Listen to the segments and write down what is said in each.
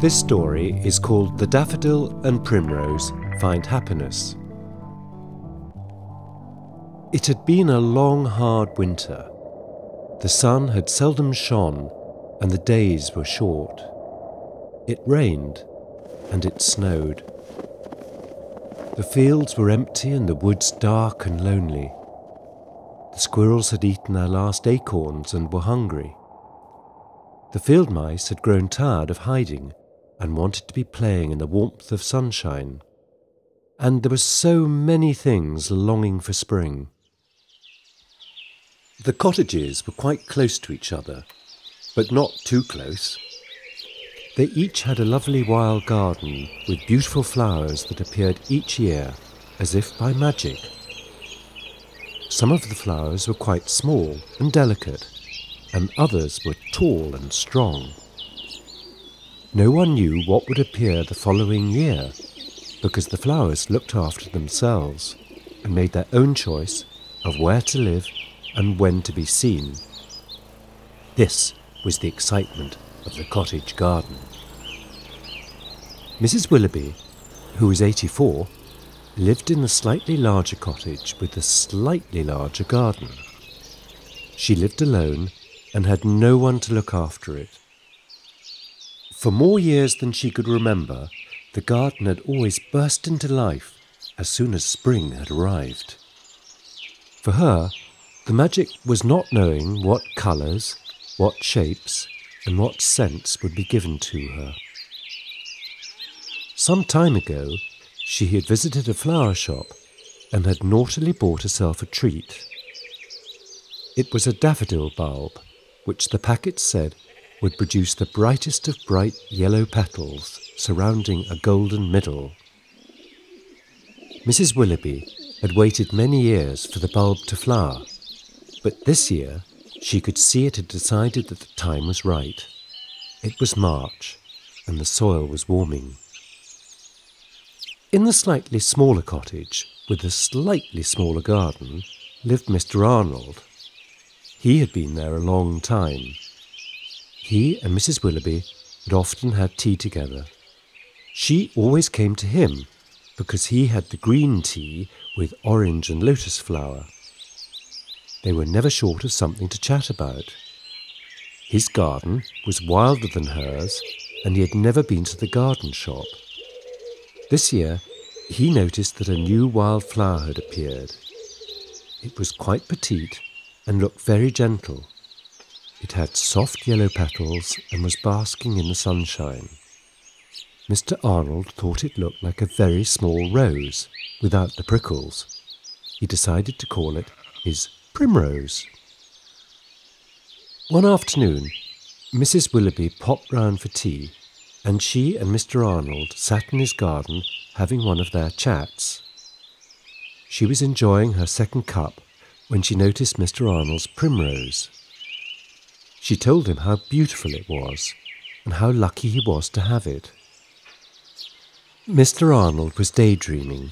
This story is called The Daffodil and Primrose Find Happiness. It had been a long, hard winter. The sun had seldom shone, and the days were short. It rained, and it snowed. The fields were empty and the woods dark and lonely. The squirrels had eaten their last acorns and were hungry. The field mice had grown tired of hiding and wanted to be playing in the warmth of sunshine. And there were so many things longing for spring. The cottages were quite close to each other, but not too close. They each had a lovely wild garden with beautiful flowers that appeared each year as if by magic. Some of the flowers were quite small and delicate, and others were tall and strong. No one knew what would appear the following year, because the flowers looked after themselves and made their own choice of where to live and when to be seen. This was the excitement of the cottage garden. Mrs. Willoughby, who was 84, lived in a slightly larger cottage with a slightly larger garden. She lived alone and had no one to look after it. For more years than she could remember, the garden had always burst into life as soon as spring had arrived. For her, the magic was not knowing what colours, what shapes, and what scents would be given to her. Some time ago, she had visited a flower shop and had naughtily bought herself a treat. It was a daffodil bulb, which the packet said would produce the brightest of bright yellow petals surrounding a golden middle. Mrs. Willoughby had waited many years for the bulb to flower, but this year she could see it had decided that the time was right. It was March, and the soil was warming. In the slightly smaller cottage, with the slightly smaller garden, lived Mr. Arnold. He had been there a long time. He and Mrs. Willoughby had often had tea together. She always came to him because he had the green tea with orange and lotus flower. They were never short of something to chat about. His garden was wilder than hers, and he had never been to the garden shop. This year, he noticed that a new wild flower had appeared. It was quite petite and looked very gentle. It had soft yellow petals and was basking in the sunshine. Mr. Arnold thought it looked like a very small rose without the prickles. He decided to call it his primrose. One afternoon, Mrs. Willoughby popped round for tea, and she and Mr. Arnold sat in his garden having one of their chats. She was enjoying her second cup when she noticed Mr. Arnold's primrose. She told him how beautiful it was and how lucky he was to have it. Mr. Arnold was daydreaming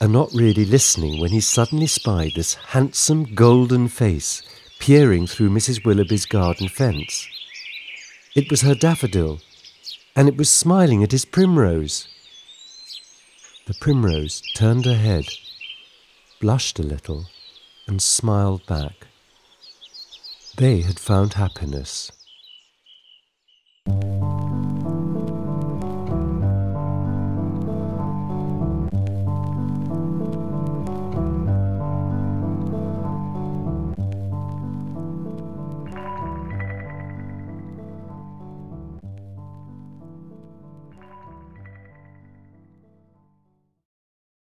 and not really listening when he suddenly spied this handsome golden face peering through Mrs. Willoughby's garden fence. It was her daffodil, and it was smiling at his primrose. The primrose turned her head, blushed a little, and smiled back. They had found happiness.